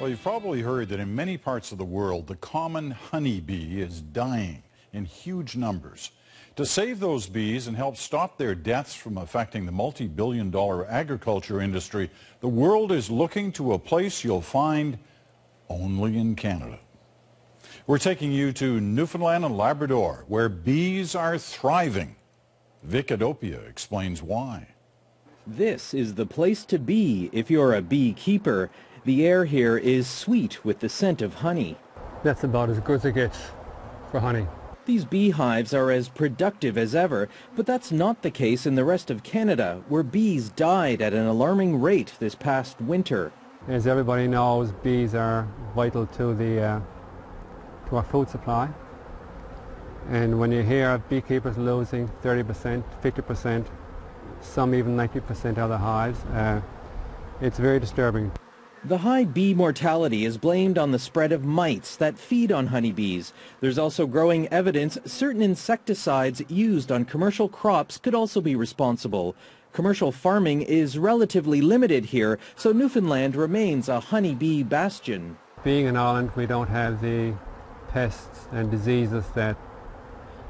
Well, you've probably heard that in many parts of the world, the common honeybee is dying in huge numbers. To save those bees and help stop their deaths from affecting the multi-billion dollar agriculture industry, the world is looking to a place you'll find only in Canada. We're taking you to Newfoundland and Labrador, where bees are thriving. Vik Adhopia explains why. This is the place to be if you're a beekeeper. The air here is sweet with the scent of honey. That's about as good as it gets for honey. These beehives are as productive as ever, but that's not the case in the rest of Canada, where bees died at an alarming rate this past winter. As everybody knows, bees are vital to the uh, to our food supply. And when you hear beekeepers losing 30%, 50%, some even 90% of their hives, uh, it's very disturbing. The high bee mortality is blamed on the spread of mites that feed on honeybees. There's also growing evidence certain insecticides used on commercial crops could also be responsible. Commercial farming is relatively limited here, so Newfoundland remains a honeybee bastion. Being an island, we don't have the pests and diseases that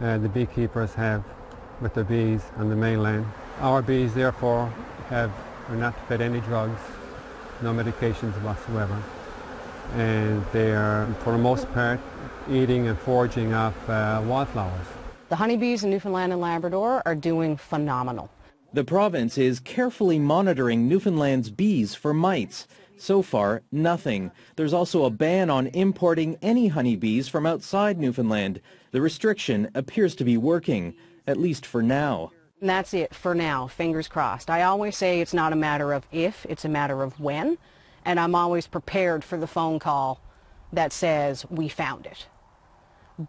uh, the beekeepers have with their bees on the mainland. Our bees, therefore, have, are not fed any drugs no medications whatsoever. And they are, for the most part, eating and foraging off uh, wildflowers. The honeybees in Newfoundland and Labrador are doing phenomenal. The province is carefully monitoring Newfoundland's bees for mites. So far, nothing. There's also a ban on importing any honeybees from outside Newfoundland. The restriction appears to be working, at least for now. And that's it for now, fingers crossed. I always say it's not a matter of if, it's a matter of when. And I'm always prepared for the phone call that says, we found it.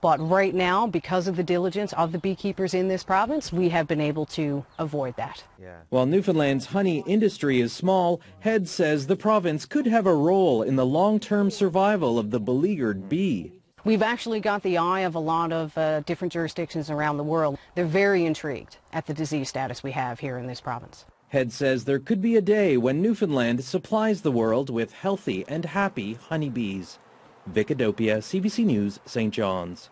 But right now, because of the diligence of the beekeepers in this province, we have been able to avoid that. Yeah. While Newfoundland's honey industry is small, Head says the province could have a role in the long-term survival of the beleaguered bee. We've actually got the eye of a lot of uh, different jurisdictions around the world. They're very intrigued at the disease status we have here in this province. Head says there could be a day when Newfoundland supplies the world with healthy and happy honeybees. Vik Adhopia, CBC News, St. John's.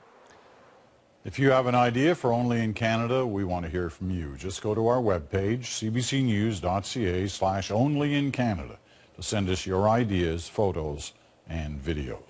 If you have an idea for Only in Canada, we want to hear from you. Just go to our webpage, cbcnews.ca slash only in Canada to send us your ideas, photos, and videos.